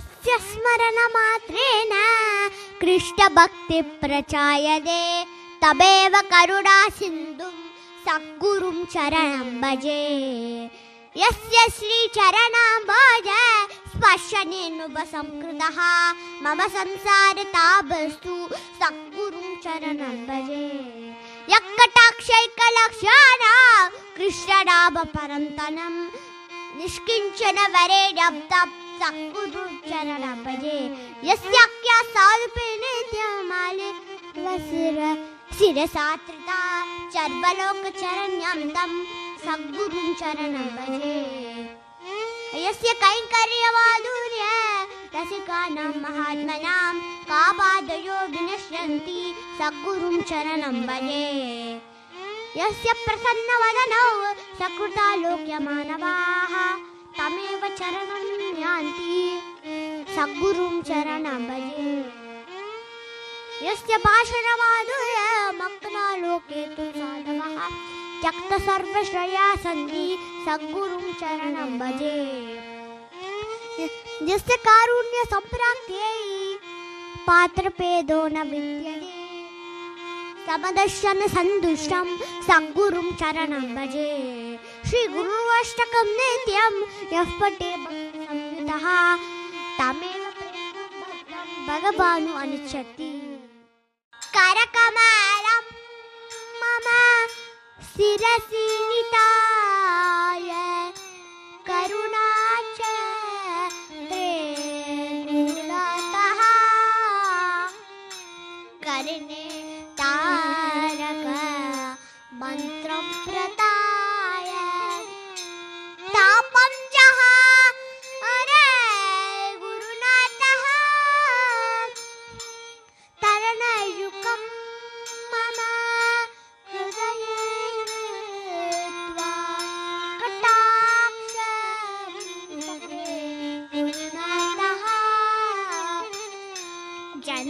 स्मरणमात्रेण कृष्णभक्तिप्रचायते तमेव करुणा सिन्धुं सद्गुरुं चरणं भजे। यस्य श्रीचरणाम्बोज स्पर्शनेनुपसंकृतः मम संसारतापस्तु सद्गुरुं चरणं भजे। यक्कटाक्षैकलक्षाणा कृष्णनामपरन्तनं निष्किञ्चन वरे भजे यस्याख्या साधुपे नित्यमाले वसिर शिरसात्रिता सर्वलोकचरण्यं तं सद्गुरुं चरणं भजे। यस्य कैङ्कर्यमाधुर्य रसिकानां महात्मनां कापादयो विनश्यन्ति सद्गुरुं चरणं भजे। यस्य प्रसन्नवदनौ सकृता लोक्यमानवाः तमेव चरणं यान्ति। सद्गुरुं चरणं भजे। यस्य भाषणमाधुर्य मक्तना लोके तु साधवः। त्यक्त सर्वश्रया सन्ति, सद्गुरुं चरणं भजे। यस्य कारुण्य सम्प्राप्त्यै पात्रपेदो न विद्यते। समदर्शन सन्तुष्टं सद्गुरुं चरणं भजे। श्रीगुरुष्टकं नित्यं यः पटे प्रेमं भद्रं भगवानु अनुच्छति। करकमलं मम शिरसि निताय करुणा च प्रेमतः कर्णे तारक मन्त्रं प्रताय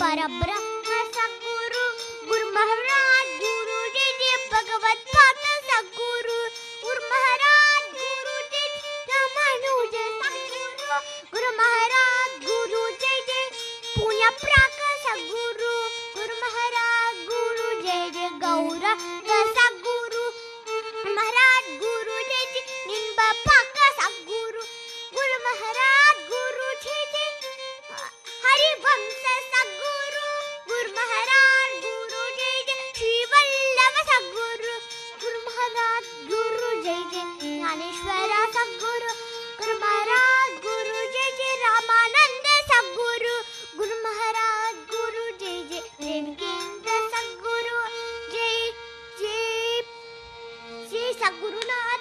परब्रह्म सद्गुरु गुरु महाराज गुरु जी भगवत पाद सद्गुरु गुरु महाराज गुरु जी रामानुज सद्गुरु गुरु महाराज गुरु जय जय पुण्य प्राक सद्गुरु गुरु महाराज गुरु जय जय गौर குருநாத